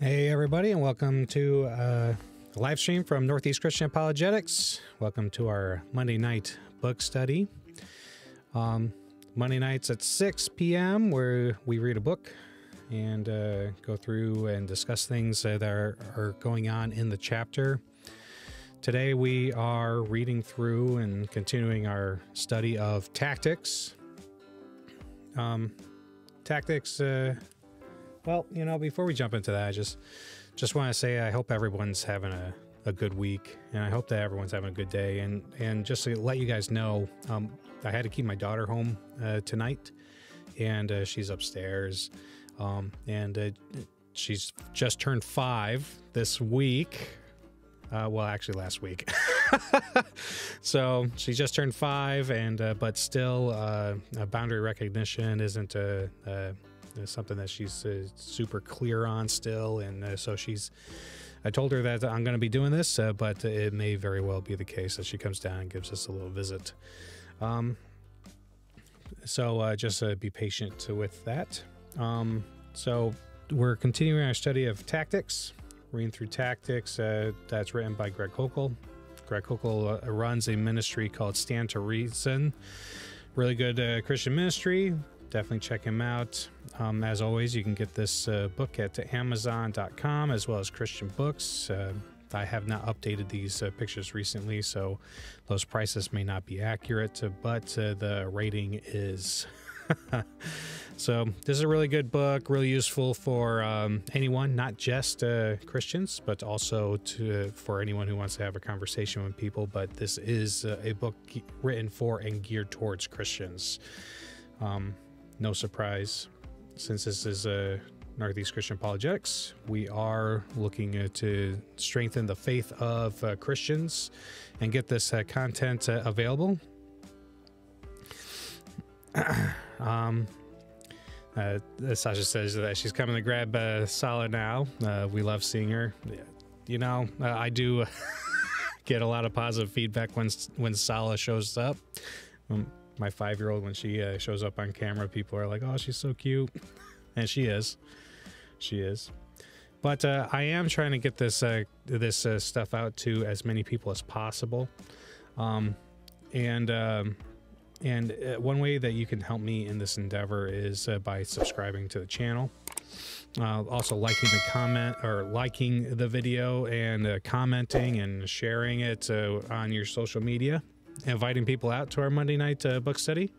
Hey, everybody, and welcome to uh, a live stream from Northeast Christian Apologetics. Welcome to our Monday night book study. Um, Monday nights at 6 p.m., where we read a book and uh, go through and discuss things that are, are going on in the chapter. Today, we are reading through and continuing our study of tactics. Um, tactics. Uh, well, you know, before we jump into that, I just just want to say I hope everyone's having a, a good week, and I hope that everyone's having a good day. And and just to let you guys know, um, I had to keep my daughter home uh, tonight, and uh, she's upstairs, um, and uh, she's just turned five this week. Uh, well, actually, last week. so she just turned five, and uh, but still, uh, boundary recognition isn't a, a something that she's uh, super clear on still, and uh, so she's. I told her that I'm going to be doing this, uh, but it may very well be the case that she comes down and gives us a little visit. Um, so uh, just uh, be patient with that. Um, so we're continuing our study of tactics, reading through tactics. Uh, that's written by Greg Koukl. Greg Koukl runs a ministry called Stand to Reason. Really good Christian ministry definitely check him out. Um, as always, you can get this uh, book at Amazon.com as well as Christian Books. Uh, I have not updated these uh, pictures recently, so those prices may not be accurate, but uh, the rating is. so, this is a really good book, really useful for um, anyone, not just uh, Christians, but also to for anyone who wants to have a conversation with people. But this is uh, a book written for and geared towards Christians. Um, no surprise, since this is a Northeast Christian Apologetics, we are looking uh, to strengthen the faith of uh, Christians and get this uh, content uh, available. um, uh, Sasha says that she's coming to grab uh, Sala now. we love seeing her. You know, I do get a lot of positive feedback when when Sala shows up. Um, my five year old when she uh, shows up on camera, people are like, "Oh, she's so cute," and she is, she is. But uh, I am trying to get this uh, this uh, stuff out to as many people as possible, um, and um, and uh, one way that you can help me in this endeavor is uh, by subscribing to the channel. also liking the comment or liking the video and commenting and sharing it on your social media inviting people out to our Monday night uh, book study.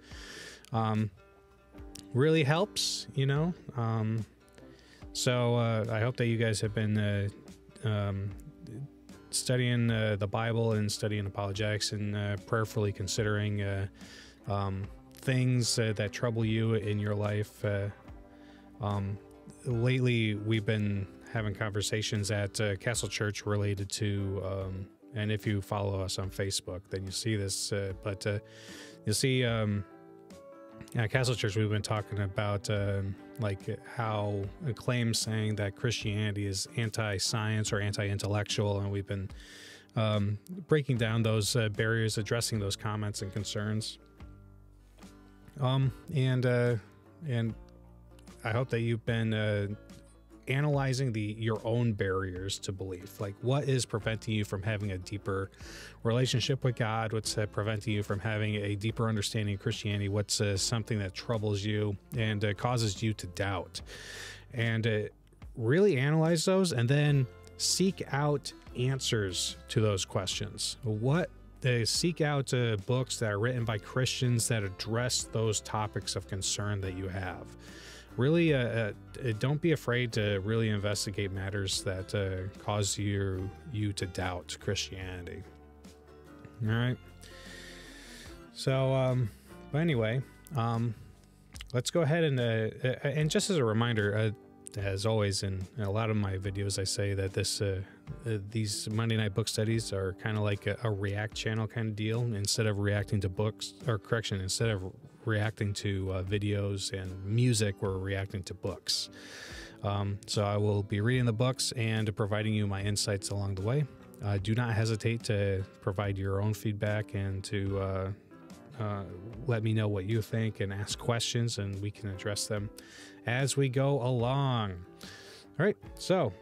Um, really helps, you know. Um, so uh, I hope that you guys have been uh, um, studying uh, the Bible and studying apologetics and uh, prayerfully considering uh, um, things that trouble you in your life. Um, lately, we've been having conversations at Castle Church related to um, and if you follow us on Facebook, then you see this. Uh, but uh, you'll see um, at Castle Church, we've been talking about uh, like how claims saying that Christianity is anti-science or anti-intellectual, and we've been um, breaking down those uh, barriers, addressing those comments and concerns. Um, and uh, and I hope that you've been uh, analyzing the your own barriers to belief. Like what is preventing you from having a deeper relationship with god? What's uh, preventing you from having a deeper understanding of christianity? What's uh, something that troubles you and uh, causes you to doubt? And uh, really analyze those and then seek out answers to those questions. What they seek out uh, books that are written by christians that address those topics of concern that you have really uh, uh, don't be afraid to really investigate matters that uh, cause you you to doubt Christianity. All right. So, um, but anyway, um, let's go ahead and uh, uh and just as a reminder, uh, as always in, a lot of my videos, I say that this uh, uh these Monday night book studies are kind of like a, a React channel kind of deal. Instead of reacting to books, or correction, instead of reacting to uh, videos and music, we're reacting to books. Um, so I will be reading the books and providing you my insights along the way. Uh, do not hesitate to provide your own feedback and to uh, uh, let me know what you think and ask questions, and we can address them as we go along. All right, so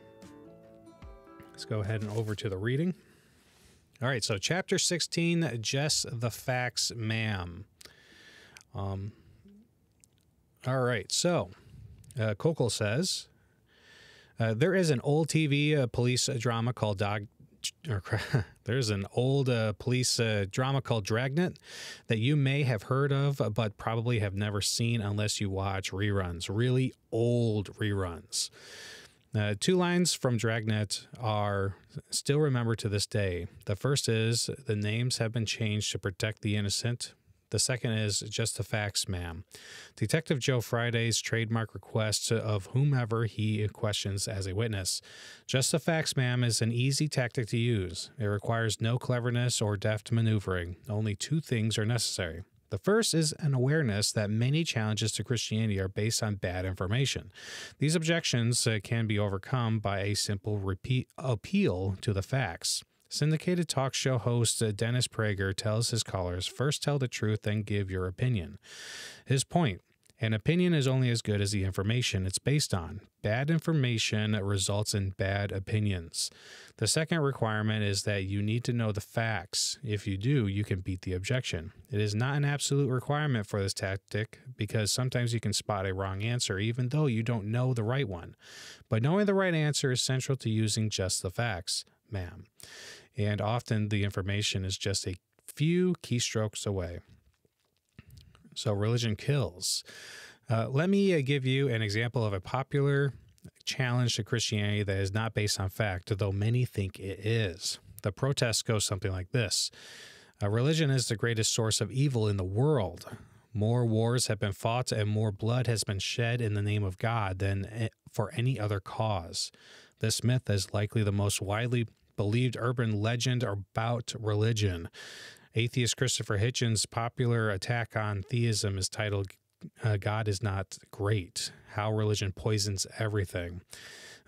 let's go ahead and over to the reading. All right, so chapter 16, Just the Facts, ma'am. Um, all right, so uh, Koukl says uh, there is an old TV uh, police drama called Dog. Or, there's an old uh, police uh, drama called Dragnet that you may have heard of, but probably have never seen unless you watch reruns, really old reruns. Uh, two lines from Dragnet are still remembered to this day. The first is the names have been changed to protect the innocent. The second is just the facts, ma'am. Detective Joe Friday's trademark request of whomever he questions as a witness. Just the facts, ma'am, is an easy tactic to use. It requires no cleverness or deft maneuvering. Only two things are necessary the first is an awareness that many challenges to Christianity are based on bad information. These objections uh, can be overcome by a simple repeat appeal to the facts. Syndicated talk show host uh, Dennis Prager tells his callers first tell the truth, then give your opinion. His point an opinion is only as good as the information it's based on. Bad information results in bad opinions. The second requirement is that you need to know the facts. If you do, you can beat the objection. It is not an absolute requirement for this tactic because sometimes you can spot a wrong answer even though you don't know the right one. But knowing the right answer is central to using just the facts, ma'am. And often the information is just a few keystrokes away. So, religion kills. Uh, let me uh, give you an example of a popular challenge to Christianity that is not based on fact, though many think it is. The protest goes something like this uh, Religion is the greatest source of evil in the world. More wars have been fought and more blood has been shed in the name of God than eh, for any other cause. This myth is likely the most widely believed urban legend about religion. Atheist Christopher Hitchens' popular attack on theism is titled uh, God is Not Great How Religion Poisons Everything.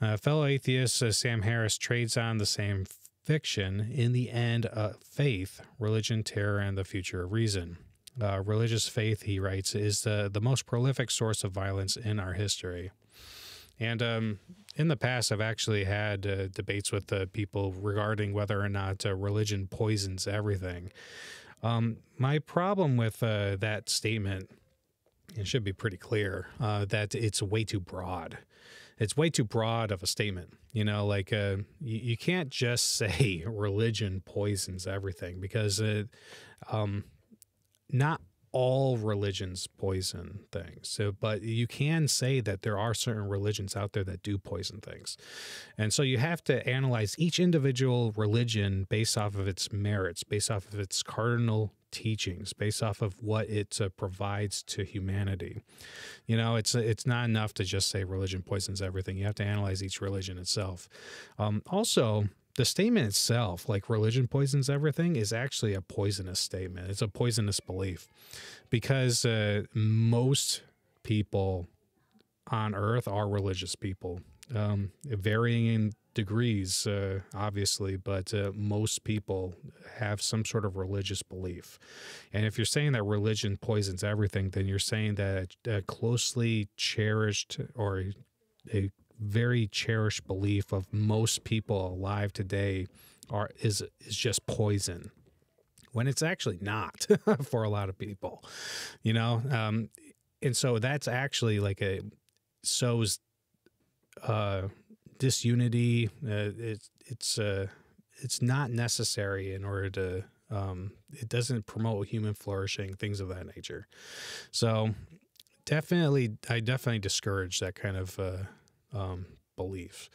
Uh, fellow atheist uh, Sam Harris trades on the same fiction in the end uh, faith, religion, terror, and the future of reason. Uh, religious faith, he writes, is the, the most prolific source of violence in our history. And um, in the past, I've actually had uh, debates with uh, people regarding whether or not uh, religion poisons everything. Um, my problem with uh, that statement, it should be pretty clear, uh, that it's way too broad. It's way too broad of a statement. You know, like uh, you, you, can't just say religion poisons everything because um, not all religions poison things. So, but you can say that there are certain religions out there that do poison things. And so you have to analyze each individual religion based off of its merits, based off of its cardinal teachings, based off of what it uh, provides to humanity. You know, it's it's not enough to just say religion poisons everything. You have to analyze each religion itself. Um, also, the statement itself, like religion poisons everything, is actually a poisonous statement. It's a poisonous belief because uh, most people on earth are religious people, um, varying in degrees, uh, obviously, but uh, most people have some sort of religious belief. And if you're saying that religion poisons everything, then you're saying that a closely cherished or a very cherished belief of most people alive today are is is just poison when it's actually not for a lot of people you know? Um, and so that's actually like a sows uh, disunity. Uh, it's it's uh, it's not necessary in order to um, it doesn't promote human flourishing things of that nature. So definitely i definitely discourage that kind of uh, um, belief.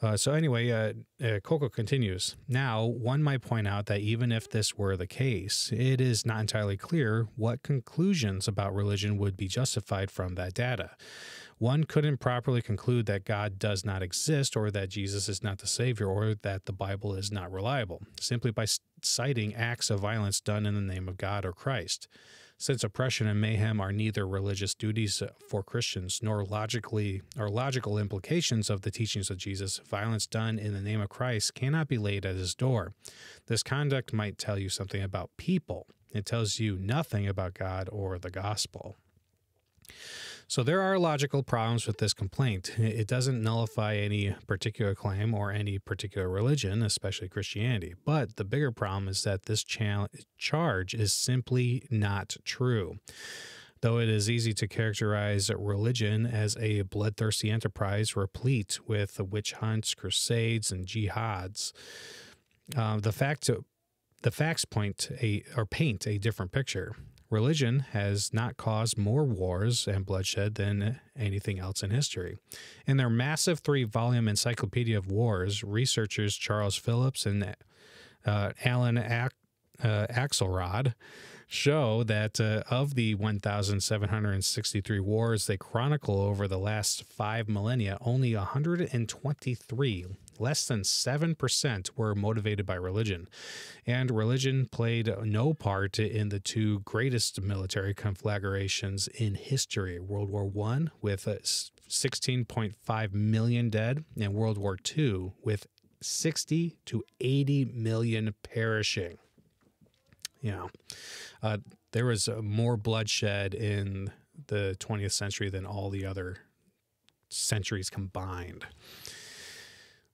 Uh, so anyway, uh, uh, Koukl continues. Now, one might point out that even if this were the case, it is not entirely clear what conclusions about religion would be justified from that data. One couldn't properly conclude that God does not exist, or that Jesus is not the Savior, or that the Bible is not reliable, simply by citing acts of violence done in the name of God or Christ. Since oppression and mayhem are neither religious duties for Christians nor logically or logical implications of the teachings of Jesus, violence done in the name of Christ cannot be laid at his door. This conduct might tell you something about people. It tells you nothing about God or the gospel. So there are logical problems with this complaint. It doesn't nullify any particular claim or any particular religion, especially Christianity. But the bigger problem is that this cha- charge is simply not true. Though it is easy to characterize religion as a bloodthirsty enterprise replete with witch hunts, crusades, and jihads, uh, the fact the facts point a or paint a different picture. Religion has not caused more wars and bloodshed than anything else in history. In their massive three volume Encyclopedia of Wars, researchers Charles Phillips and uh, Alan Ac- uh, Axelrod show that uh, of the 1,763 wars they chronicle over the last five millennia, only 123 less than 7% were motivated by religion. And religion played no part in the two greatest military conflagrations in history World War I, with 16.5 million dead, and World War II, with 60 to 80 million perishing. You know, uh, there was more bloodshed in the 20th century than all the other centuries combined.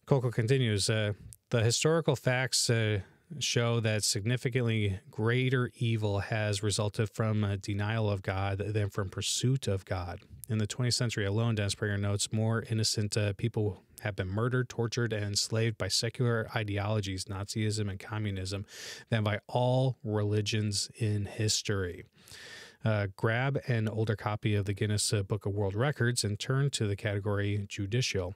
Koukl continues uh, The historical facts uh, show that significantly greater evil has resulted from denial of God than from pursuit of God. In the 20th century alone, Dennis Prager notes more innocent uh, people have been murdered, tortured, and enslaved by secular ideologies, Nazism and communism, than by all religions in history. Uh, grab an older copy of the Guinness uh, Book of World Records and turn to the category judicial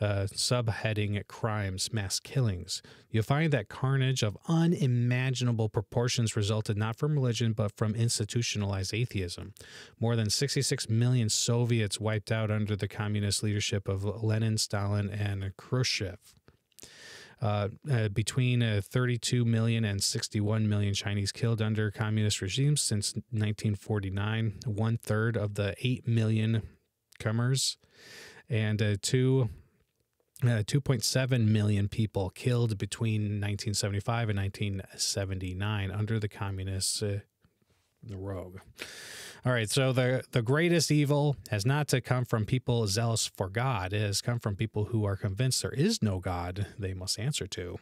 uh, subheading crimes, mass killings, you'll find that carnage of unimaginable proportions resulted not from religion but from institutionalized atheism. More than 66 million Soviets wiped out under the communist leadership of Lenin, Stalin, and Khrushchev. Uh, uh, between uh, 32 million and 61 million Chinese killed under communist regimes since 1949, one third of the 8 million Khmers, and uh, two uh, 2.7 million people killed between 1975 and 1979 under the communists, uh, the rogue. All right, so the the greatest evil has not to come from people zealous for God. It has come from people who are convinced there is no God they must answer to.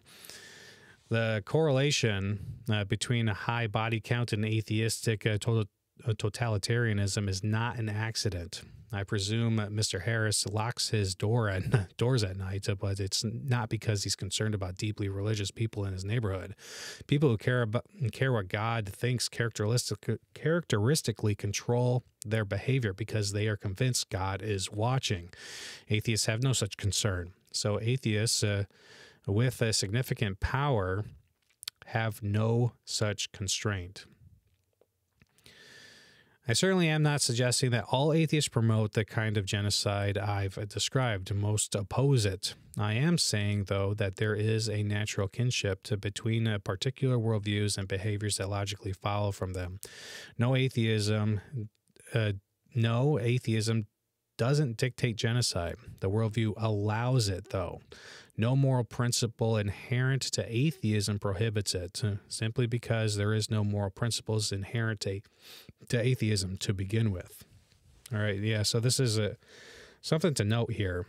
The correlation uh, between a high body count and atheistic uh, total, uh, totalitarianism is not an accident. I presume Mr. Harris locks his door at doors at night, but it's not because he's concerned about deeply religious people in his neighborhood. People who care about care what God thinks characteristic, characteristically control their behavior because they are convinced God is watching. Atheists have no such concern. So atheists uh, with a significant power have no such constraint. I certainly am not suggesting that all atheists promote the kind of genocide I've described. Most oppose it. I am saying, though, that there is a natural kinship to between particular worldviews and behaviors that logically follow from them. No atheism, uh, no atheism doesn't dictate genocide. The worldview allows it, though. No moral principle inherent to atheism prohibits it, simply because there is no moral principles inherent to, to atheism to begin with. All right, yeah. So this is a something to note here.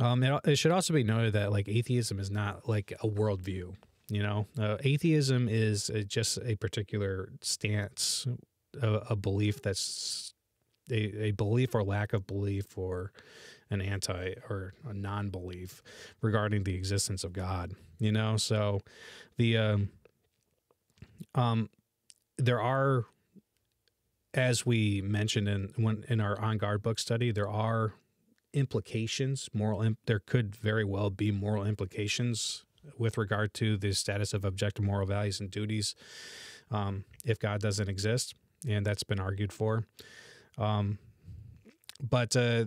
Um, it, it should also be noted that like atheism is not like a worldview. You know, uh, atheism is just a particular stance, a, a belief that's a, a belief or lack of belief or an anti or a non-belief regarding the existence of God. You know, so the um, um, there are, as we mentioned in when in our on guard book study, there are implications. Moral, imp- there could very well be moral implications with regard to the status of objective moral values and duties um, if God doesn't exist, and that's been argued for. Um, but uh,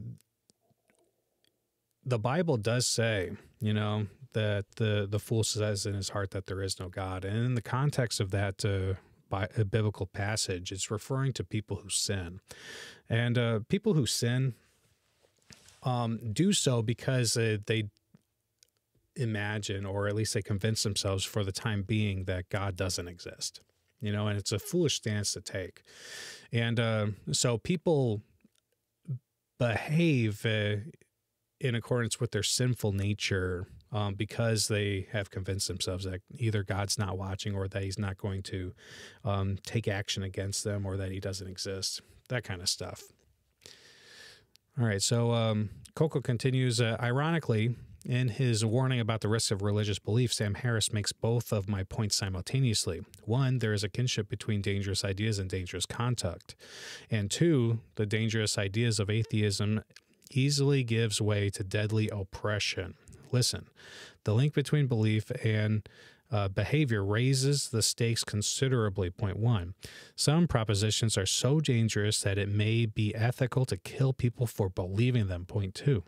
the Bible does say, you know, that the the fool says in his heart that there is no God, and in the context of that uh, by a biblical passage, it's referring to people who sin, and uh, people who sin um, do so because uh, they imagine, or at least they convince themselves for the time being, that God doesn't exist. You know, and it's a foolish stance to take, and uh, so people behave uh, in accordance with their sinful nature um, because they have convinced themselves that either God's not watching or that He's not going to um, take action against them or that He doesn't exist. That kind of stuff. All right, so um, Koukl continues. Uh, ironically, in his warning about the risks of religious belief, Sam Harris makes both of my points simultaneously. One, there is a kinship between dangerous ideas and dangerous conduct. And two, the dangerous ideas of atheism easily gives way to deadly oppression. Listen, the link between belief and uh, behavior raises the stakes considerably. Point one. Some propositions are so dangerous that it may be ethical to kill people for believing them. Point two.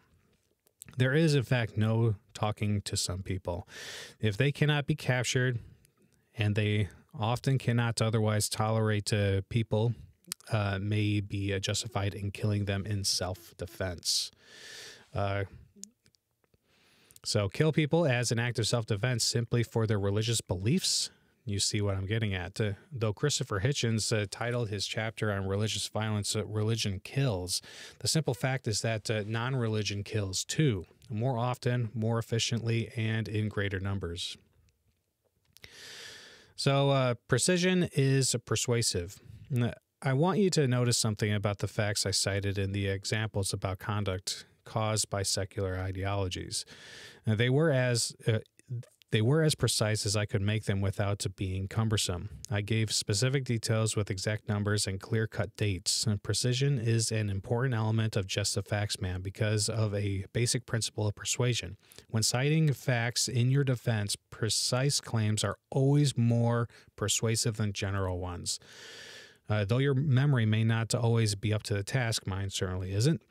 There is, in fact, no talking to some people. If they cannot be captured, and they often cannot otherwise tolerate uh, people, uh, may be uh, justified in killing them in self defense. Uh, so, kill people as an act of self defense simply for their religious beliefs. You see what I'm getting at. Uh, though Christopher Hitchens uh, titled his chapter on religious violence, uh, Religion Kills, the simple fact is that non religion kills too, more often, more efficiently, and in greater numbers. So, precision is persuasive. I want you to notice something about the facts I cited in the examples about conduct caused by secular ideologies. Now, they were as uh, they were as precise as I could make them without being cumbersome. I gave specific details with exact numbers and clear cut dates. And precision is an important element of Just the Facts Man because of a basic principle of persuasion. When citing facts in your defense, precise claims are always more persuasive than general ones. Uh, though your memory may not always be up to the task, mine certainly isn't.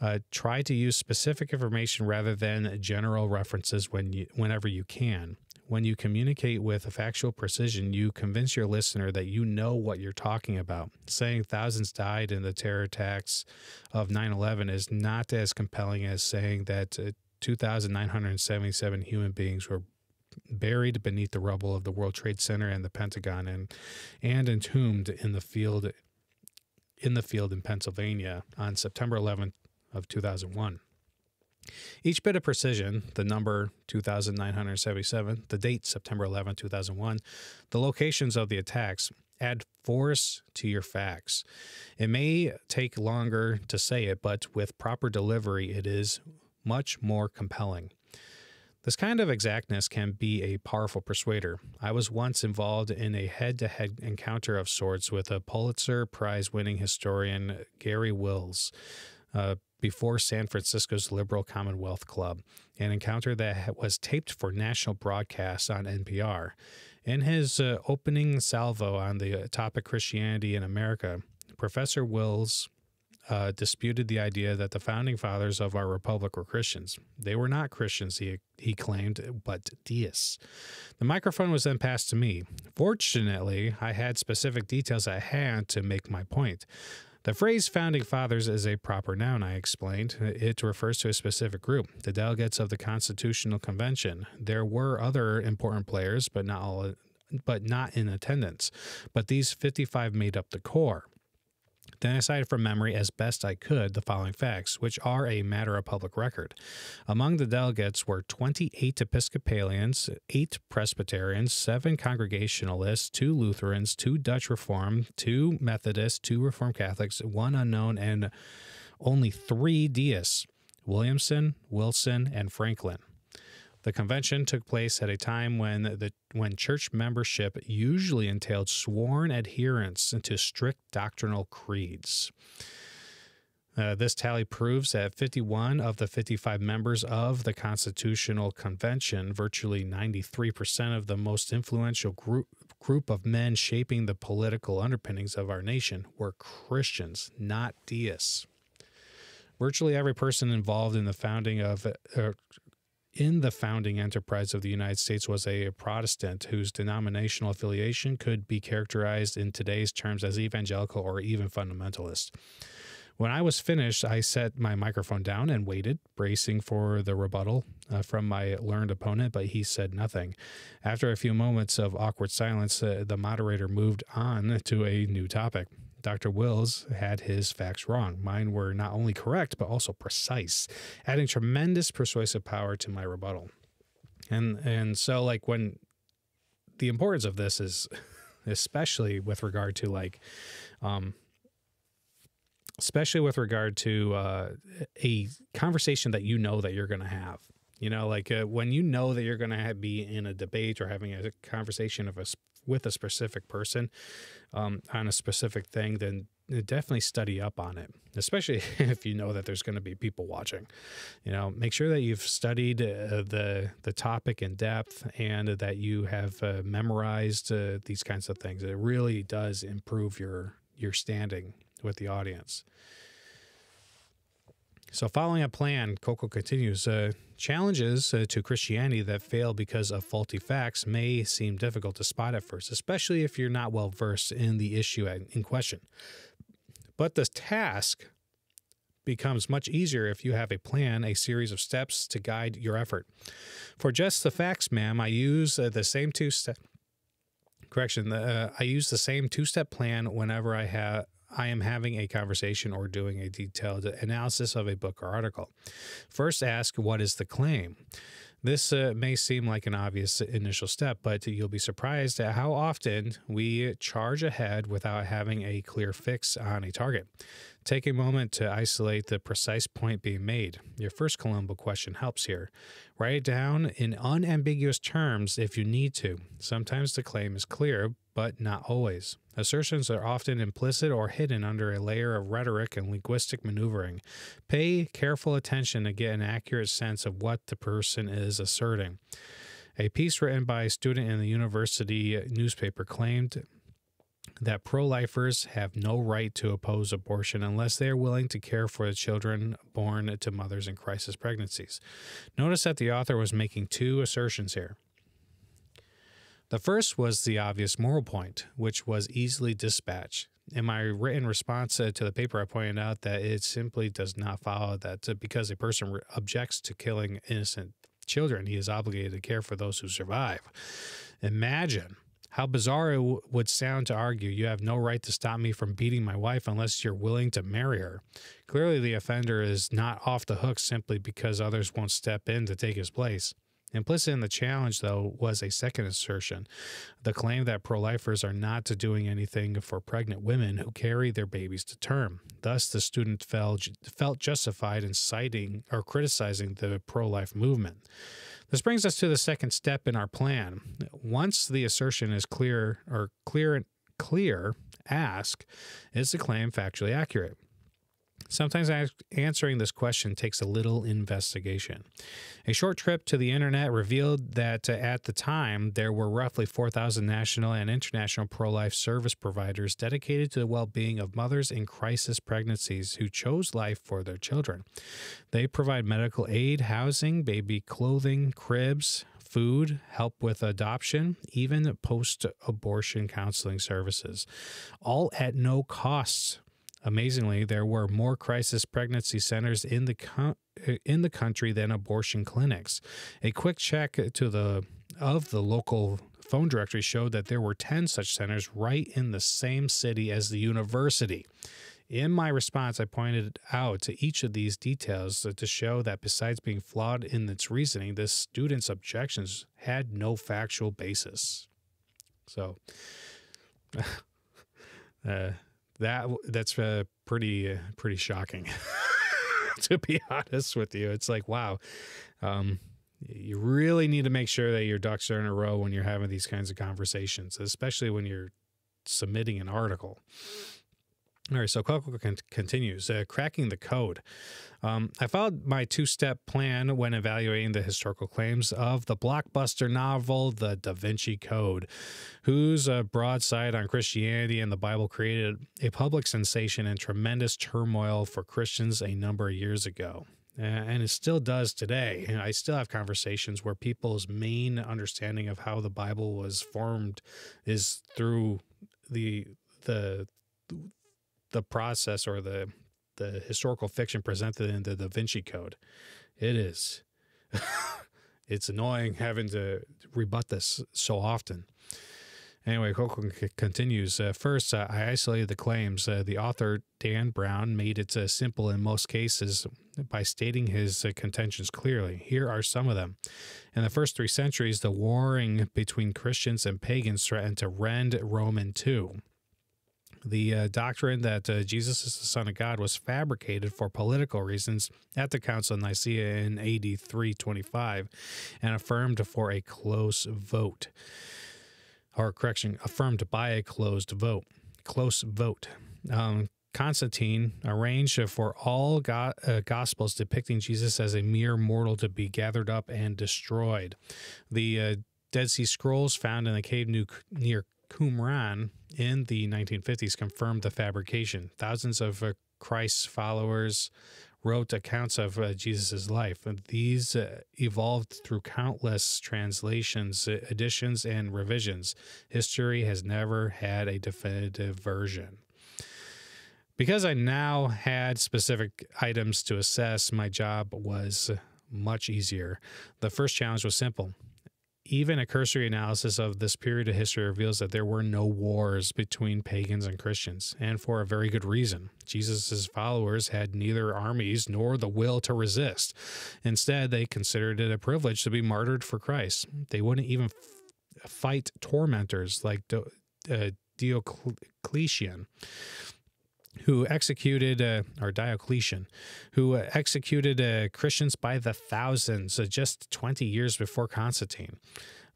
Uh, try to use specific information rather than general references when you, whenever you can. When you communicate with factual precision, you convince your listener that you know what you're talking about. Saying thousands died in the terror attacks of 9 11 is not as compelling as saying that uh, 2,977 human beings were buried beneath the rubble of the World Trade Center and the Pentagon and and entombed in the field in the field in Pennsylvania on September 11th of 2001. Each bit of precision, the number 2977, the date September 11, 2001, the locations of the attacks, add force to your facts. It may take longer to say it, but with proper delivery, it is much more compelling. This kind of exactness can be a powerful persuader. I was once involved in a head to head encounter of sorts with a Pulitzer Prize winning historian, Garry Wills. Uh, before San Francisco's Liberal Commonwealth Club, an encounter that was taped for national broadcast on NPR. In his uh, opening salvo on the topic Christianity in America, Professor Wills uh, disputed the idea that the founding fathers of our republic were Christians. They were not Christians, he, he claimed, but deists. The microphone was then passed to me. Fortunately, I had specific details at hand to make my point. The phrase founding fathers is a proper noun, I explained. It refers to a specific group, the delegates of the Constitutional Convention. There were other important players, but not all but not in attendance. But these 55 made up the core. Then I cited from memory as best I could the following facts, which are a matter of public record. Among the delegates were 28 Episcopalians, 8 Presbyterians, 7 Congregationalists, 2 Lutherans, 2 Dutch Reformed, 2 Methodists, 2 Reformed Catholics, 1 unknown, and only 3 deists Williamson, Wilson, and Franklin. The convention took place at a time when the when church membership usually entailed sworn adherence to strict doctrinal creeds. Uh, this tally proves that 51 of the 55 members of the Constitutional Convention, virtually 93% of the most influential group, group of men shaping the political underpinnings of our nation, were Christians, not deists. Virtually every person involved in the founding of uh, in the founding enterprise of the United States was a Protestant whose denominational affiliation could be characterized in today's terms as evangelical or even fundamentalist. When I was finished, I set my microphone down and waited, bracing for the rebuttal uh, from my learned opponent, but he said nothing. After a few moments of awkward silence, uh, the moderator moved on to a new topic. Dr. Wills had his facts wrong. Mine were not only correct, but also precise, adding tremendous persuasive power to my rebuttal. And and so like when the importance of this is especially with regard to like um especially with regard to uh, a conversation that you know that you're going to have you know like uh, when you know that you're going to be in a debate or having a conversation of a with a specific person um, on a specific thing then definitely study up on it especially if you know that there's going to be people watching. You know make sure that you've studied uh, the the topic in depth and that you have uh, memorized uh, these kinds of things. It really does improve your your standing with the audience so, following a plan, Koukl continues uh, challenges uh, to Christianity that fail because of faulty facts may seem difficult to spot at first, especially if you're not well versed in the issue in question. But the task becomes much easier if you have a plan, a series of steps to guide your effort. For just the facts, ma'am, I use uh, the same two step correction. Uh, I use the same two step plan whenever I have I am having a conversation or doing a detailed analysis of a book or article. First, ask what is the claim? This uh, may seem like an obvious initial step, but you'll be surprised at how often we charge ahead without having a clear fix on a target. Take a moment to isolate the precise point being made. Your first Columbo question helps here. Write it down in unambiguous terms if you need to. Sometimes the claim is clear, but not always. Assertions are often implicit or hidden under a layer of rhetoric and linguistic maneuvering. Pay careful attention to get an accurate sense of what the person is asserting. A piece written by a student in the university newspaper claimed that pro lifers have no right to oppose abortion unless they are willing to care for the children born to mothers in crisis pregnancies. Notice that the author was making two assertions here. The first was the obvious moral point, which was easily dispatched. In my written response to the paper, I pointed out that it simply does not follow that because a person objects to killing innocent children, he is obligated to care for those who survive. Imagine how bizarre it would sound to argue you have no right to stop me from beating my wife unless you're willing to marry her. Clearly, the offender is not off the hook simply because others won't step in to take his place. Implicit in the challenge, though, was a second assertion the claim that pro lifers are not doing anything for pregnant women who carry their babies to term. Thus, the student felt, felt justified in citing or criticizing the pro life movement. This brings us to the second step in our plan. Once the assertion is clear or clear, and clear, ask, is the claim factually accurate? Sometimes answering this question takes a little investigation. A short trip to the internet revealed that uh, at the time there were roughly 4,000 national and international pro life service providers dedicated to the well being of mothers in crisis pregnancies who chose life for their children. They provide medical aid, housing, baby clothing, cribs, food, help with adoption, even post abortion counseling services, all at no cost Amazingly, there were more crisis pregnancy centers in the co- in the country than abortion clinics. A quick check to the of the local phone directory showed that there were 10 such centers right in the same city as the university. In my response, I pointed out to each of these details to show that besides being flawed in its reasoning, the student's objections had no factual basis. So, uh, that that's uh, pretty uh, pretty shocking to be honest with you. It's like wow um, you really need to make sure that your ducks are in a row when you're having these kinds of conversations especially when you're submitting an article all right, so Koukl continues uh, cracking the code. Um, I followed my two step plan when evaluating the historical claims of the blockbuster novel, The Da Vinci Code, whose uh, broadside on Christianity and the Bible created a public sensation and tremendous turmoil for Christians a number of years ago. and it still does today. I still have conversations where people's main understanding of how the Bible was formed is through the the the process or the the historical fiction presented in the Da Vinci Code. It is. it's annoying having to rebut this so often. Anyway, Koukl continues. Uh, first, uh, I isolated the claims. Uh, the author, Dan Brown, made it uh, simple in most cases by stating his uh, contentions clearly. Here are some of them. In the first three centuries, the warring between Christians and pagans threatened to rend Rome in two. The uh, doctrine that uh, Jesus is the Son of God was fabricated for political reasons at the Council of Nicaea in AD 325 and affirmed for a close vote or correction, affirmed by a closed vote. Close vote. Um, Constantine arranged for all go- uh, gospels depicting Jesus as a mere mortal to be gathered up and destroyed. The uh, Dead Sea Scrolls found in a cave near Qumran in the 1950s confirmed the fabrication. Thousands of uh, Christ's followers wrote accounts of uh, Jesus' life. And these uh, evolved through countless translations, editions, and revisions. History has never had a definitive version. Because I now had specific items to assess, my job was much easier. The first challenge was simple even a cursory analysis of this period of history reveals that there were no wars between pagans and Christians, and for a very good reason. Jesus' followers had neither armies nor the will to resist. Instead, they considered it a privilege to be martyred for Christ. They wouldn't even fight tormentors like uh, Diocletian who executed, uh, or Diocletian, who uh, executed uh, Christians by the thousands just 20 years before Constantine.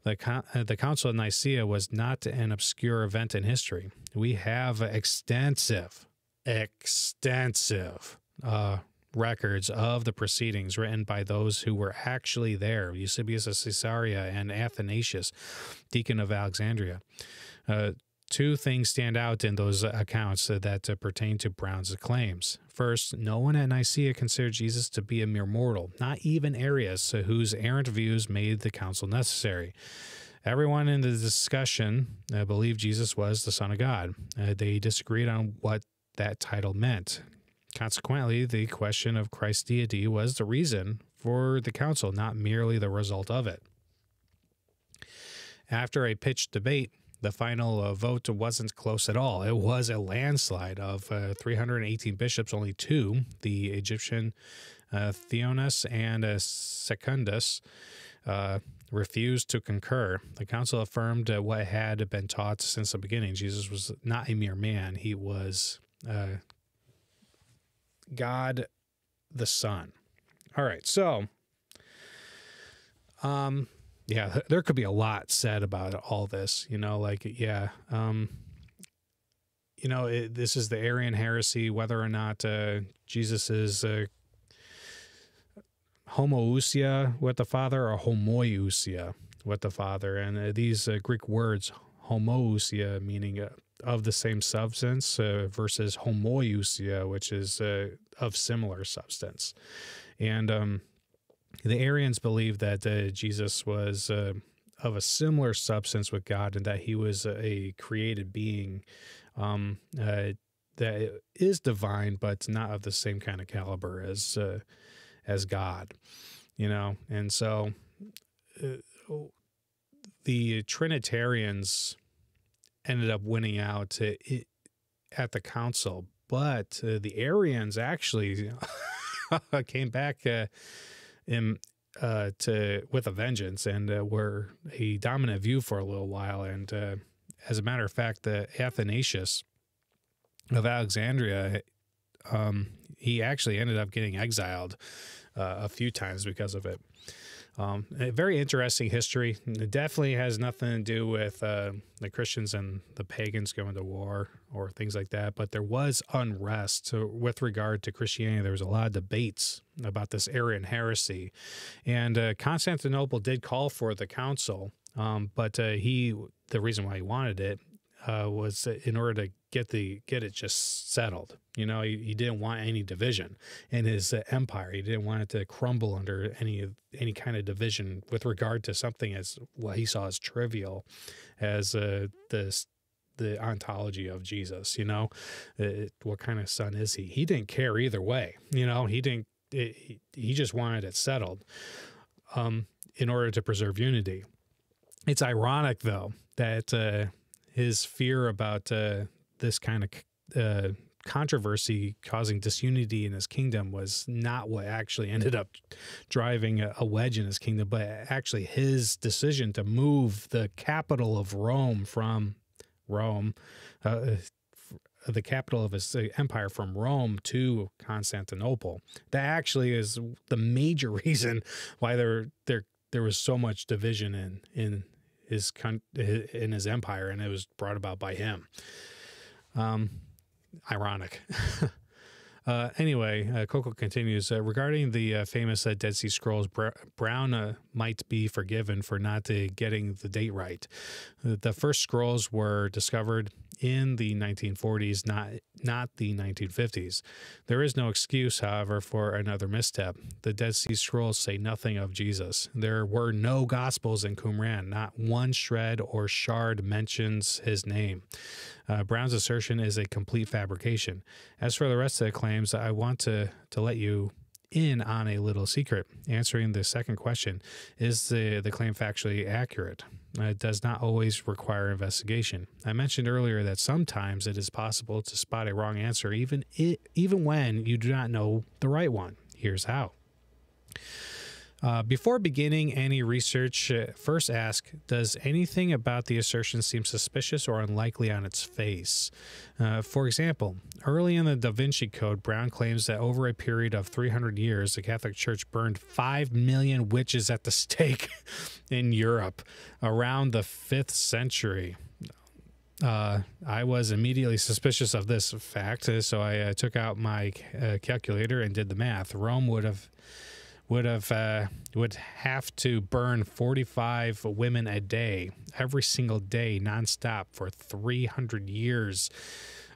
The, uh, the Council of Nicaea was not an obscure event in history. We have extensive, extensive uh, records of the proceedings written by those who were actually there Eusebius of Caesarea and Athanasius, deacon of Alexandria. Uh, Two things stand out in those accounts that uh, pertain to Brown's claims. First, no one at Nicaea considered Jesus to be a mere mortal, not even Arius, uh, whose errant views made the council necessary. Everyone in the discussion uh, believed Jesus was the Son of God. Uh, they disagreed on what that title meant. Consequently, the question of Christ's deity was the reason for the council, not merely the result of it. After a pitched debate, the final uh, vote wasn't close at all. It was a landslide of uh, 318 bishops, only two, the Egyptian uh, Theonas and uh, Secundus, uh, refused to concur. The council affirmed uh, what had been taught since the beginning. Jesus was not a mere man, he was uh, God the Son. All right, so um, yeah, there could be a lot said about all this. You know, like yeah, um, you know, it, this is the Arian heresy. Whether or not uh, Jesus is uh, homoousia with the Father or homoiousia with the Father, and uh, these uh, Greek words homoousia meaning uh, of the same substance uh, versus homoiousia, which is uh, of similar substance, and um, the Arians believed that uh, Jesus was uh, of a similar substance with God and that he was a created being um, uh, that is divine, but not of the same kind of caliber as uh, as God, you know. And so uh, the Trinitarians ended up winning out at the council, but uh, the Arians actually came back in uh, to with a vengeance and uh, were a dominant view for a little while. And uh, as a matter of fact, the Athanasius of Alexandria, um, he actually ended up getting exiled uh, a few times because of it. Um, a very interesting history. It definitely has nothing to do with uh, the Christians and the pagans going to war or things like that. But there was unrest so with regard to Christianity. There was a lot of debates about this Arian heresy, and uh, Constantinople did call for the council. Um, but uh, he, the reason why he wanted it uh, was in order to get the get it just settled. You know, he, he didn't want any division in his uh, empire. He didn't want it to crumble under any any kind of division with regard to something as what he saw as trivial as uh, the the ontology of Jesus. You know, it, what kind of son is he? He didn't care either way. You know, he didn't. It, he just wanted it settled um, in order to preserve unity. It's ironic though that uh, his fear about uh, this kind of uh, controversy causing disunity in his kingdom was not what actually ended up driving a, wedge in his kingdom, but actually his decision to move the capital of Rome from Rome, uh, the capital of his uh, empire from Rome to Constantinople. That actually is the major reason why there there there was so much division in in his in his empire, and it was brought about by him. Um, ironic. uh, anyway, uh, Koukl continues uh, regarding the uh, famous uh, Dead Sea Scrolls. Br- Brown uh, might be forgiven for not getting the date right. the first scrolls were discovered in the 1940s, not not the 1950s. There is no excuse, however, for another misstep. The Dead Sea Scrolls say nothing of Jesus. There were no Gospels in Qumran. Not one shred or shard mentions his name. Uh, Brown's assertion is a complete fabrication. As for the rest of the claims, I want to to let you in on a little secret. Answering the second question, is the, the claim factually accurate? It does not always require investigation. I mentioned earlier that sometimes it is possible to spot a wrong answer even it, even when you do not know the right one. Here's how. Uh, before beginning any research, uh, first ask Does anything about the assertion seem suspicious or unlikely on its face? Uh, for example, early in the Da Vinci Code, Brown claims that over a period of 300 years, the Catholic Church burned 5 million witches at the stake in Europe around the 5th century. Uh, I was immediately suspicious of this fact, so I uh, took out my uh, calculator and did the math. Rome would have would have uh, would have to burn 45 women a day every single day nonstop for 300 years.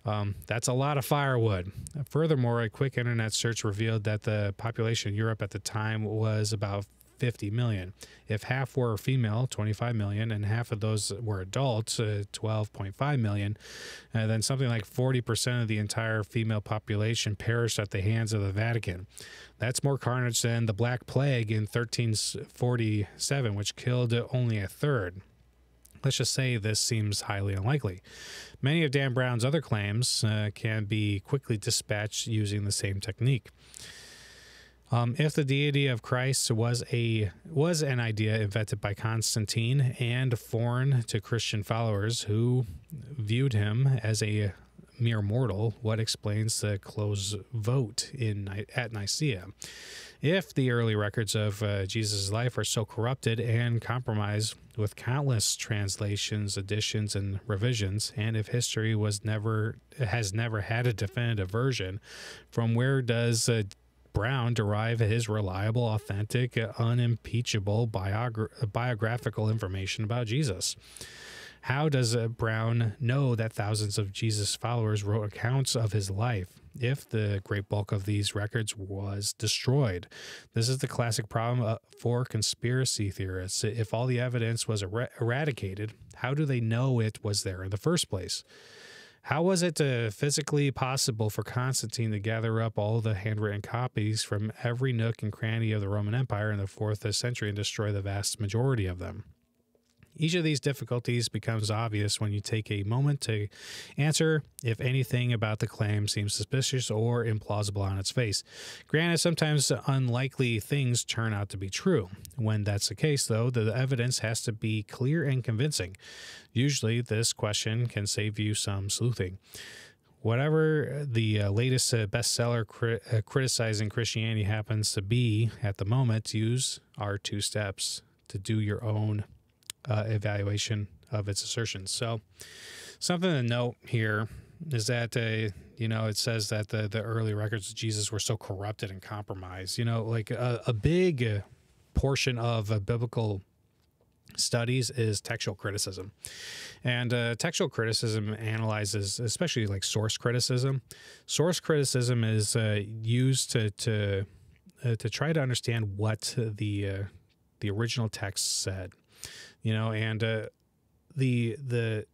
Um, that's a lot of firewood. Furthermore a quick internet search revealed that the population in europe at the time was about 50 million. If half were female, 25 million, and half of those were adults, uh, 12.5 million, uh, then something like 40% of the entire female population perished at the hands of the Vatican. That's more carnage than the Black Plague in 1347, which killed only a third. Let's just say this seems highly unlikely. Many of Dan Brown's other claims uh, can be quickly dispatched using the same technique. Um, if the deity of Christ was a was an idea invented by Constantine and foreign to Christian followers who viewed him as a mere mortal, what explains the close vote in at Nicaea? If the early records of uh, Jesus' life are so corrupted and compromised with countless translations, additions, and revisions, and if history was never has never had a definitive version, from where does uh, Brown derive his reliable, authentic, unimpeachable biogra- biographical information about Jesus? How does uh, Brown know that thousands of Jesus followers wrote accounts of his life if the great bulk of these records was destroyed? This is the classic problem uh, for conspiracy theorists. If all the evidence was er- eradicated, how do they know it was there in the first place? How was it uh, physically possible for Constantine to gather up all the handwritten copies from every nook and cranny of the Roman Empire in the fourth century and destroy the vast majority of them? Each of these difficulties becomes obvious when you take a moment to answer if anything about the claim seems suspicious or implausible on its face. Granted, sometimes unlikely things turn out to be true. When that's the case, though, the evidence has to be clear and convincing. Usually, this question can save you some sleuthing whatever the uh, latest uh, bestseller cri- uh, criticizing Christianity happens to be at the moment, use our two steps to do your own uh, evaluation of its assertions. So, something to note here is that uh, you know it says that the the early records of Jesus were so corrupted and compromised. You know, like a, a big uh, portion of uh, biblical studies is textual criticism and uh, textual criticism analyzes especially like source criticism source criticism is uh, used to to uh, to try to understand what the uh, the original text said you know, and uh, the the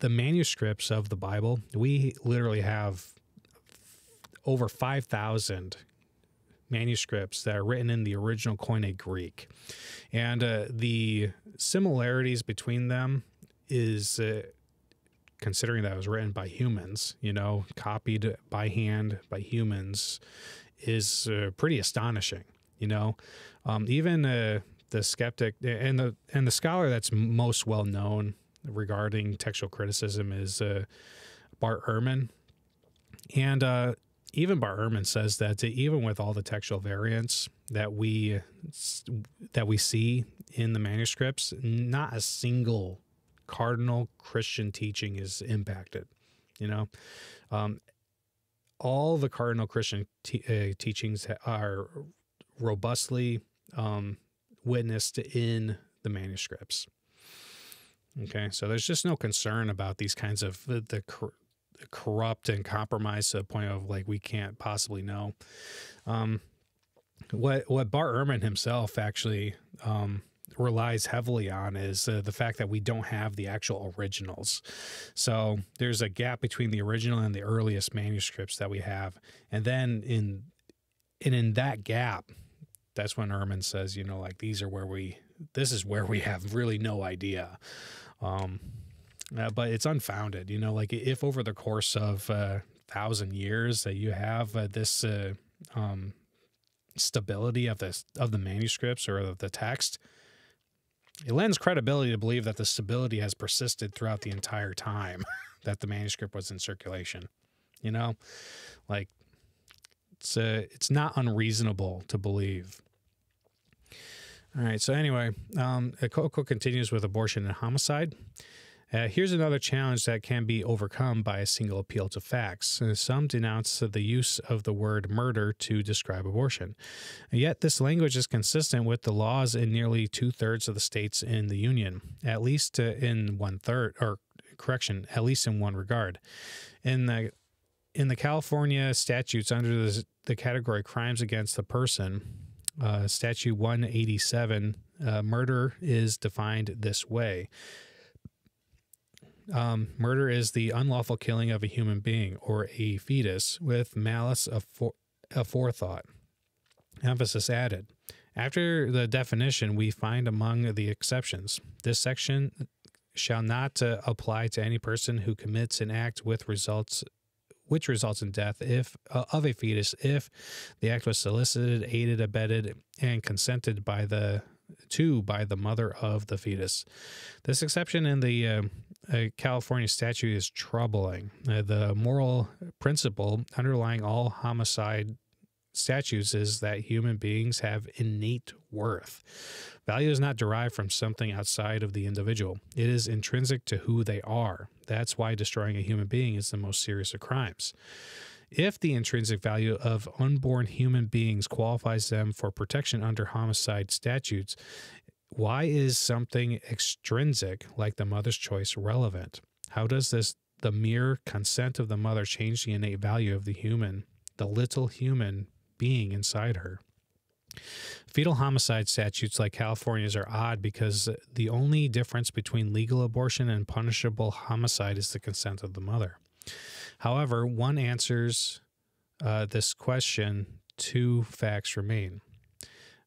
the manuscripts of the Bible, we literally have over five thousand manuscripts that are written in the original Koine Greek, and uh, the similarities between them is uh, considering that it was written by humans, you know, copied by hand by humans, is uh, pretty astonishing. You know, um, even uh, the skeptic and the and the scholar that's most well known regarding textual criticism is uh, Bart Ehrman, and uh, even Bart Ehrman says that even with all the textual variants that we that we see in the manuscripts, not a single cardinal Christian teaching is impacted. You know, um, all the cardinal Christian uh, teachings are robustly um, witnessed in the manuscripts. Okay, so there's just no concern about these kinds of the, the corrupt and compromised to the point of like we can't possibly know. Um, what what Bart Ehrman himself actually um, relies heavily on is uh, the fact that we don't have the actual originals. So there's a gap between the original and the earliest manuscripts that we have, and then in and in that gap, that's when Ehrman says, you know, like these are where we this is where we have really no idea. Um, uh, but it's unfounded. You know, like if over the course of a uh, thousand years that you have uh, this uh, um, stability of this of the manuscripts or of the text, it lends credibility to believe that the stability has persisted throughout the entire time that the manuscript was in circulation. You know, like it's uh, it's not unreasonable to believe. All right. So anyway, um, Koukl continues with abortion and homicide. Uh, here's another challenge that can be overcome by a single appeal to facts. Uh, some denounce the use of the word murder to describe abortion. Yet this language is consistent with the laws in nearly two thirds of the states in the Union, at least uh, in one third, or correction, at least in one regard. In the in the California statutes under the, the category crimes against the person, uh, statute 187, uh, murder is defined this way um, murder is the unlawful killing of a human being or a fetus with malice aforethought. Emphasis added. After the definition, we find among the exceptions. This section shall not uh, apply to any person who commits an act with results which results in death if uh, of a fetus if the act was solicited, aided, abetted, and consented by the to by the mother of the fetus. This exception in the uh, a California statute is troubling. Uh, the moral principle underlying all homicide statutes is that human beings have innate worth. Value is not derived from something outside of the individual, it is intrinsic to who they are. That's why destroying a human being is the most serious of crimes. If the intrinsic value of unborn human beings qualifies them for protection under homicide statutes, why is something extrinsic like the mother's choice relevant? How does this the mere consent of the mother change the innate value of the human, the little human being inside her? Fetal homicide statutes like California's are odd because the only difference between legal abortion and punishable homicide is the consent of the mother. However, one answers uh, this question, two facts remain.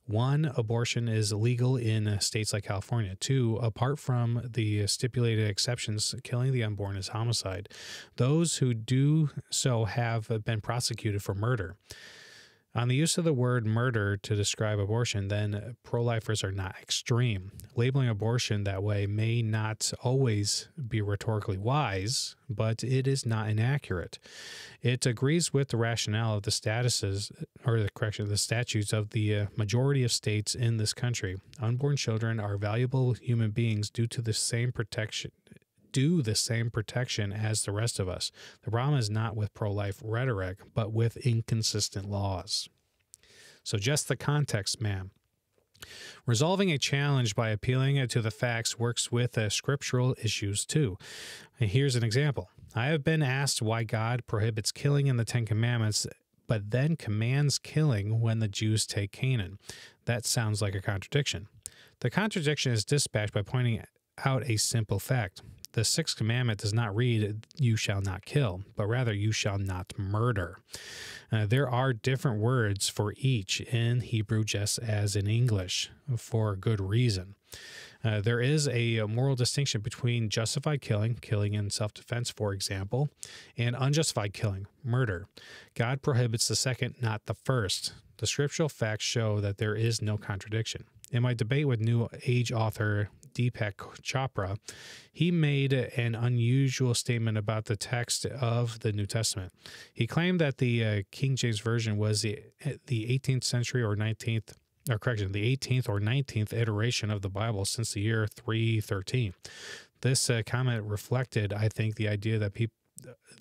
One, abortion is illegal in states like California. Two, apart from the stipulated exceptions, killing the unborn is homicide. Those who do so have been prosecuted for murder. On the use of the word murder to describe abortion, then pro lifers are not extreme. Labeling abortion that way may not always be rhetorically wise, but it is not inaccurate. It agrees with the rationale of the statuses, or the correction, of the statutes of the uh, majority of states in this country. Unborn children are valuable human beings due to the same protection do the same protection as the rest of us. The problem is not with pro life rhetoric, but with inconsistent laws. So, just the context, ma'am. Resolving a challenge by appealing it to the facts works with uh, scriptural issues too. Here's an example I have been asked why God prohibits killing in the Ten Commandments, but then commands killing when the Jews take Canaan. That sounds like a contradiction. The contradiction is dispatched by pointing out a simple fact the sixth commandment does not read, You shall not kill, but rather, You shall not murder. Uh, there are different words for each in Hebrew, just as in English, for good reason. Uh, there is a, moral distinction between justified killing, killing in self defense, for example, and unjustified killing, murder. God prohibits the second, not the first. The scriptural facts show that there is no contradiction. In my debate with New Age author Deepak Chopra, he made an unusual statement about the text of the New Testament. He claimed that the uh, King James Version was the, the 18th century or 19th, or correction, the 18th or 19th iteration of the Bible since the year 313. This uh, comment reflected, I think, the idea that people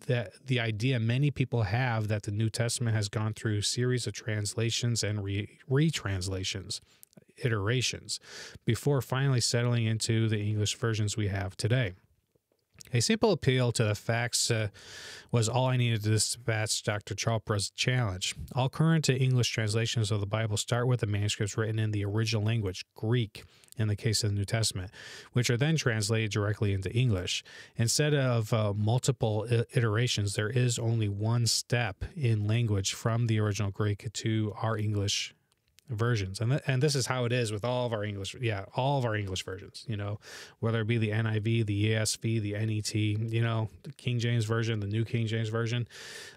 that the idea many people have that the New Testament has gone through series of translations and re- retranslations iterations before finally settling into the English versions we have today. A simple appeal to the facts uh, was all I needed to dispatch Dr. Chopra's challenge. All current English translations of the Bible start with the manuscripts written in the original language, Greek, in the case of the New Testament, which are then translated directly into English. Instead of uh, multiple iterations, there is only one step in language from the original Greek to our English versions. And th- and this is how it is with all of our english yeah all of our english versions you know whether it be the niv the esv the net you know the king james version the new king james version.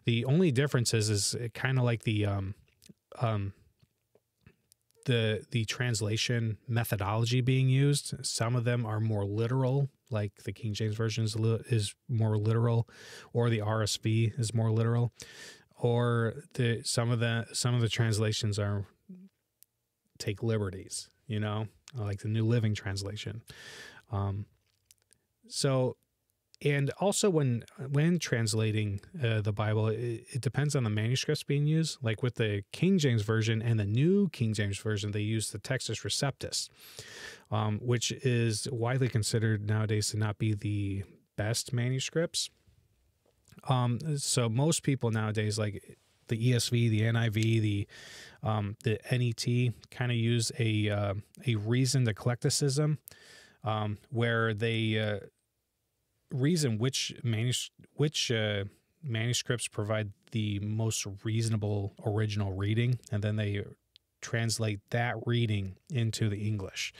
The only difference is is kind of like the um um the the translation methodology being used. Some of them are more literal like the king james version is, li- is more literal or the rsv is more literal or the some of the some of the translations are take liberties, you know, like the New Living Translation. Um, so, and also when when translating uh, the Bible, it, it, depends on the manuscripts being used. Like with the King James version and the New King James version, they use the Textus Receptus, um, which is widely considered nowadays to not be the best manuscripts. Um, so most people nowadays like the ESV, the NIV, the um, the NET kind of use a uh, a reasoned eclecticism um, where they uh, reason which manus- which uh, manuscripts provide the most reasonable original reading, and then they translate that reading into the English.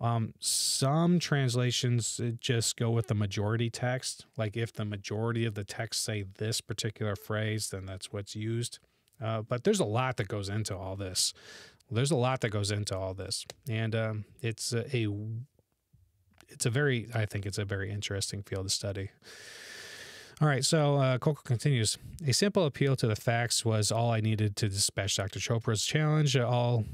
Um, some translations uh, just go with the majority text. Like if the majority of the text say this particular phrase, then that's what's used. Uh, but there's a lot that goes into all this. There's a lot that goes into all this, and um, it's a, a it's a very I think it's a very interesting field of study. All right, so uh, Koukl continues. A simple appeal to the facts was all I needed to dispatch Dr. Chopra's challenge. All,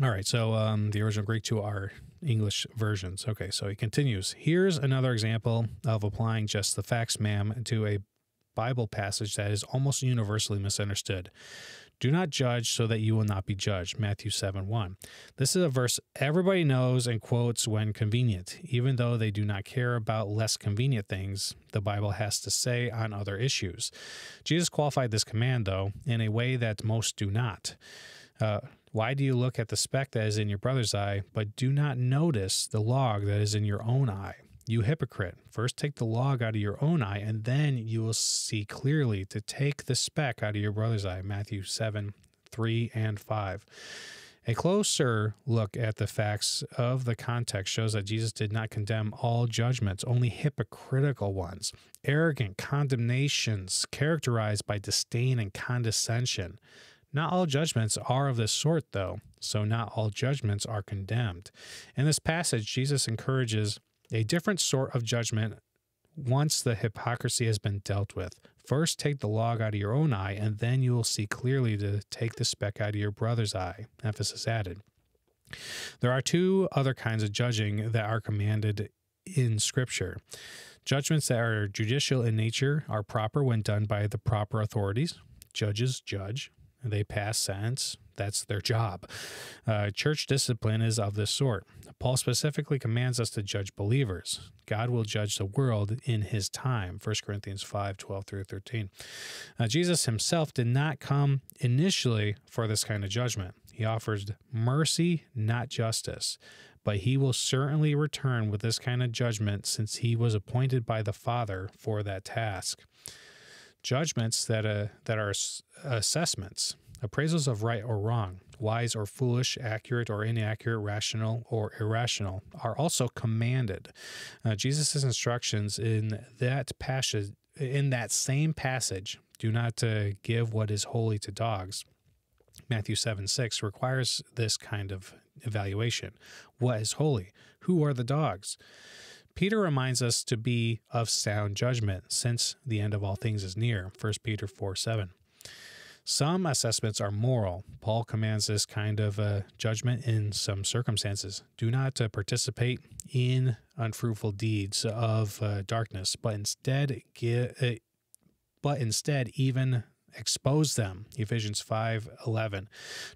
all right, so um, the original Greek to our English versions. Okay, so he continues. Here's another example of applying just the facts, ma'am, to a Bible passage that is almost universally misunderstood. Do not judge so that you will not be judged. Matthew 7 1. This is a verse everybody knows and quotes when convenient, even though they do not care about less convenient things the Bible has to say on other issues. Jesus qualified this command, though, in a way that most do not. Uh, why do you look at the speck that is in your brother's eye, but do not notice the log that is in your own eye? You hypocrite, first take the log out of your own eye, and then you will see clearly to take the speck out of your brother's eye. Matthew 7 3 and 5. A closer look at the facts of the context shows that Jesus did not condemn all judgments, only hypocritical ones, arrogant condemnations characterized by disdain and condescension. Not all judgments are of this sort, though, so not all judgments are condemned. In this passage, Jesus encourages a different sort of judgment once the hypocrisy has been dealt with. First, take the log out of your own eye, and then you will see clearly to take the speck out of your brother's eye. Emphasis added. There are two other kinds of judging that are commanded in Scripture. Judgments that are judicial in nature are proper when done by the proper authorities. Judges judge, they pass sentence, that's their job. Uh, church discipline is of this sort. Paul specifically commands us to judge believers. God will judge the world in his time. 1 Corinthians 5 12 through 13. Uh, Jesus himself did not come initially for this kind of judgment. He offers mercy, not justice. But he will certainly return with this kind of judgment since he was appointed by the Father for that task. Judgments that, uh, that are assessments appraisals of right or wrong, wise or foolish, accurate or inaccurate, rational or irrational, are also commanded. Uh, Jesus' instructions in that passage, in that same passage, do not uh, give what is holy to dogs. Matthew 7 6 requires this kind of evaluation. What is holy? Who are the dogs? Peter reminds us to be of sound judgment, since the end of all things is near. 1 Peter 4 7. Some assessments are moral. Paul commands this kind of uh, judgment in some circumstances. Do not uh, participate in unfruitful deeds of uh, darkness, but instead uh, but instead even expose them. Ephesians 5:11.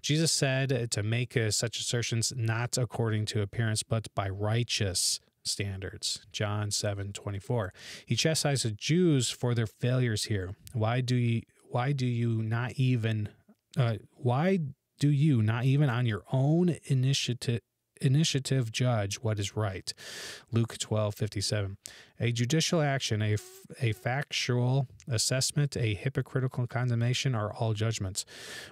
Jesus said to make uh, such assertions not according to appearance but by righteous standards. John 7:24. He chastises Jews for their failures here. Why do you why do you not even uh, why do you not even on your own initiative initiative judge what is right. Luke 12, 57. A judicial action, a, a factual assessment, a hypocritical condemnation are all judgments.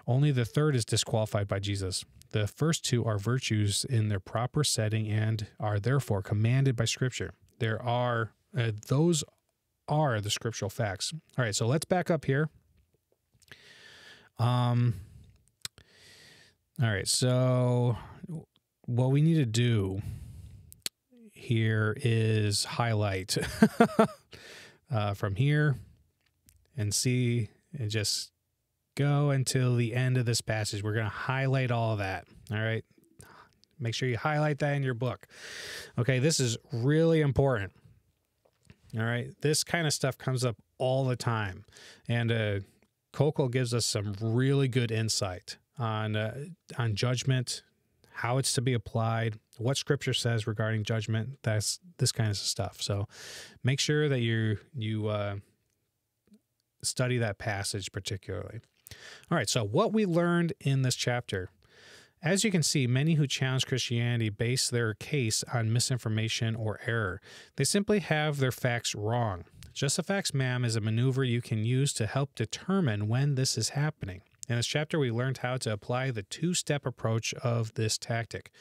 Only the third is disqualified by Jesus. The first two are virtues in their proper setting and are therefore commanded by Scripture. There are, uh, those are the scriptural facts. All right, so let's back up here. Um, all right, so what we need to do here is highlight uh, from here and see and just go until the end of this passage. We're going to highlight all of that. All right. Make sure you highlight that in your book. Okay. This is really important. All right. This kind of stuff comes up all the time. And uh, Koukl gives us some really good insight on, uh, on judgment, how it's to be applied, what scripture says regarding judgment, that's this kind of stuff. So make sure that you you uh, study that passage particularly. All right, so what we learned in this chapter. As you can see, many who challenge Christianity base their case on misinformation or error. They simply have their facts wrong. Just the facts, ma'am, is a maneuver you can use to help determine when this is happening. In this chapter, we learned how to apply the two step approach of this tactic.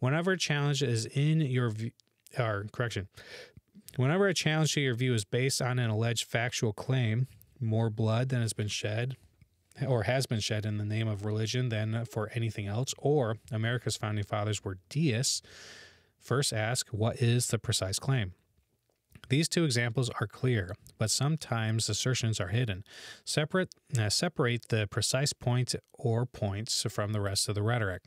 Whenever a challenge is in your view, or correction, whenever a challenge to your view is based on an alleged factual claim, more blood than has been shed, or has been shed in the name of religion than for anything else, or America's founding fathers were deists, first ask what is the precise claim? These two examples are clear, but sometimes assertions are hidden. Separate, uh, separate the precise point or points from the rest of the rhetoric.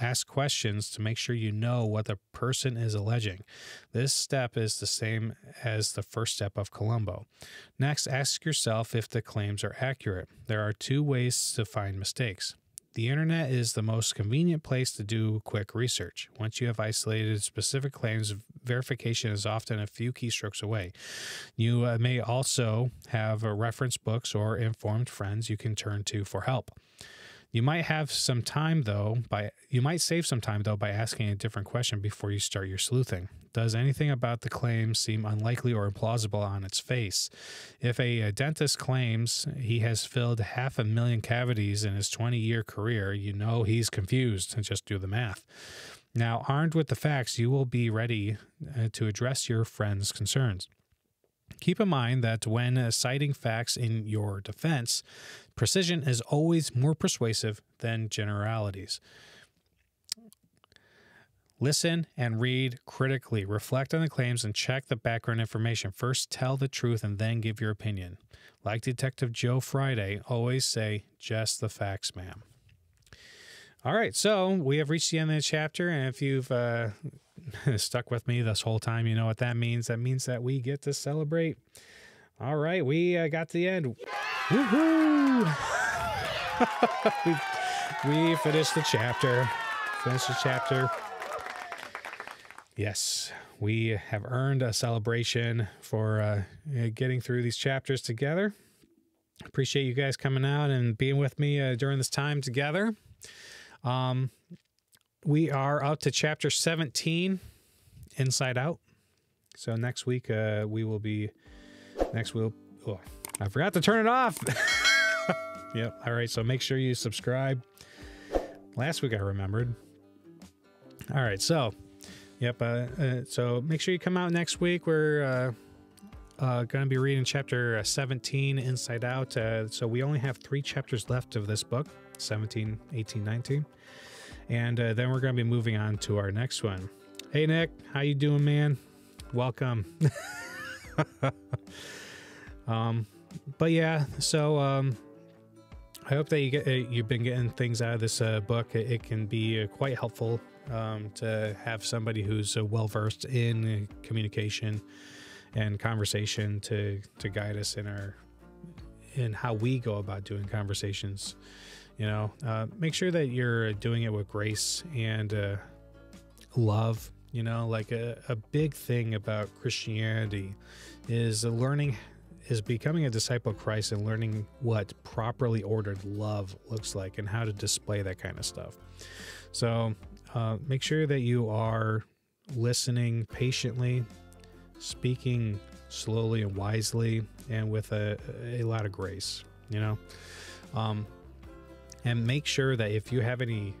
Ask questions to make sure you know what the person is alleging. This step is the same as the first step of Columbo. Next, ask yourself if the claims are accurate. There are two ways to find mistakes. The internet is the most convenient place to do quick research. Once you have isolated specific claims, verification is often a few keystrokes away. You uh, may also have uh, reference books or informed friends you can turn to for help. You might have some time though by you might save some time though by asking a different question before you start your sleuthing. Does anything about the claim seem unlikely or implausible on its face? If a, dentist claims he has filled half a million cavities in his 20-year career, you know he's confused just do the math. Now, armed with the facts, you will be ready uh, to address your friend's concerns. Keep in mind that when citing facts in your defense, Precision is always more persuasive than generalities. Listen and read critically. Reflect on the claims and check the background information. First, tell the truth and then give your opinion. Like Detective Joe Friday, always say just the facts, ma'am. All right, so we have reached the end of the chapter, and if you've uh, stuck with me this whole time, you know what that means. That means that we get to celebrate. All right, we uh, got to the end. Woohoo! we, we finished the chapter. Finished the chapter. Yes, we have earned a celebration for uh, getting through these chapters together. Appreciate you guys coming out and being with me uh, during this time together. Um, we are up to chapter 17, Inside Out. So next week uh, we will be next we'll. Oh, I forgot to turn it off. Yep. All right. So make sure you subscribe. Last week I remembered. All right. So, yep. Uh, uh, so make sure you come out next week. We're uh, uh, going to be reading chapter uh, 17, Inside Out. Uh, so we only have three chapters left of this book 17, 18, 19. And then we're going to be moving on to our next one. Hey, Nick. How you doing, man? Welcome. um, but yeah, so um, I hope that you get uh, you've been getting things out of this uh, book. It, it can be uh, quite helpful um, to have somebody who's uh, well versed in communication and conversation to to guide us in our in how we go about doing conversations. You know, uh, make sure that you're doing it with grace and uh, love. You know, like a, a big thing about Christianity is learning is becoming a disciple of Christ and learning what properly ordered love looks like and how to display that kind of stuff. So uh, make sure that you are listening patiently, speaking slowly and wisely, and with a, a lot of grace, you know. Um, and make sure that if you have any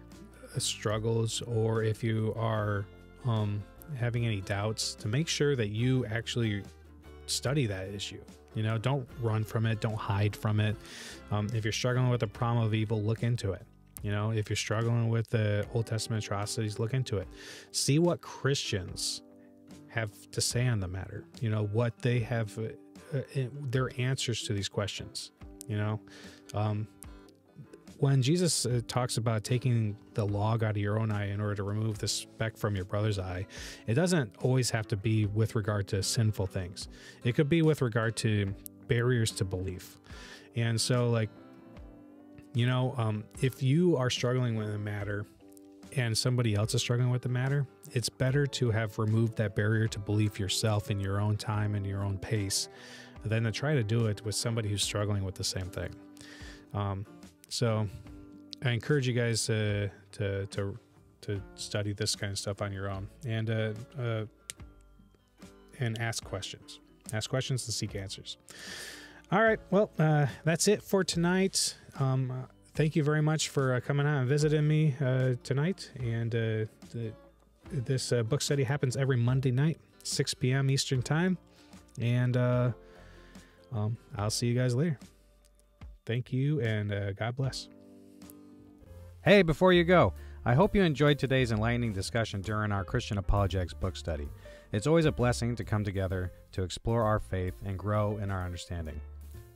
uh, struggles or if you are um, having any doubts, to make sure that you actually study that issue you know, don't run from it, don't hide from it. Um, if you're struggling with the problem of evil, look into it. You know, if you're struggling with the Old Testament atrocities, look into it. See what Christians have to say on the matter. You know, what they have, uh, uh, their answers to these questions. You know, um, when Jesus uh, talks about taking the log out of your own eye in order to remove the speck from your brother's eye, it doesn't always have to be with regard to sinful things. It could be with regard to barriers to belief. And so, like, you know, um, if you are struggling with a matter and somebody else is struggling with the matter, it's better to have removed that barrier to belief yourself in your own time and your own pace than to try to do it with somebody who's struggling with the same thing. Um, so I encourage you guys to to to to study this kind of stuff on your own and uh, uh, and ask questions. Ask questions and seek answers. All right. Well, uh, that's it for tonight. Um, uh, thank you very much for uh, coming out and visiting me uh, tonight. And this book study happens every Monday night, 6 p.m. Eastern Time. And um, I'll see you guys later. Thank you and uh, God bless. Hey, before you go, I hope you enjoyed today's enlightening discussion during our Christian Apologetics book study. It's always a blessing to come together to explore our faith and grow in our understanding.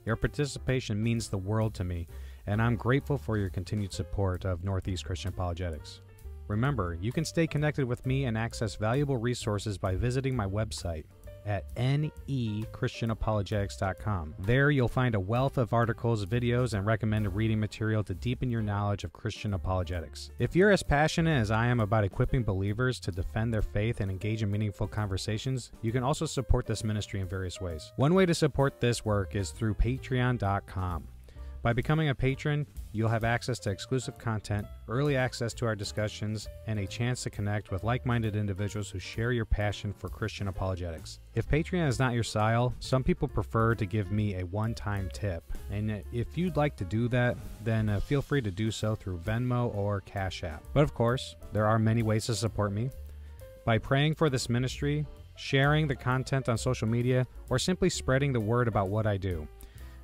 Your participation means the world to me, and I'm grateful for your continued support of Northeast Christian Apologetics. Remember, you can stay connected with me and access valuable resources by visiting my website, at nechristianapologetics.com. There you'll find a wealth of articles, videos, and recommended reading material to deepen your knowledge of Christian apologetics. If you're as passionate as I am about equipping believers to defend their faith and engage in meaningful conversations, you can also support this ministry in various ways. One way to support this work is through patreon.com. By becoming a patron, you'll have access to exclusive content, early access to our discussions, and a chance to connect with like minded individuals who share your passion for Christian apologetics. If Patreon is not your style, some people prefer to give me a one time tip. And if you'd like to do that, then uh, feel free to do so through Venmo or Cash App. But of course, there are many ways to support me. By praying for this ministry, sharing the content on social media, or simply spreading the word about what I do.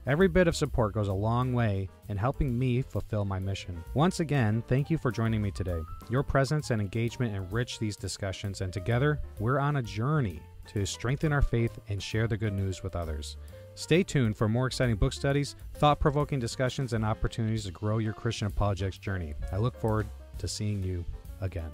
Every bit of support goes a long way in helping me fulfill my mission. Once again, thank you for joining me today. Your presence and engagement enrich these discussions, and together, we're on a journey to strengthen our faith and share the good news with others. Stay tuned for more exciting book studies, thought provoking discussions, and opportunities to grow your Christian apologetics journey. I look forward to seeing you again.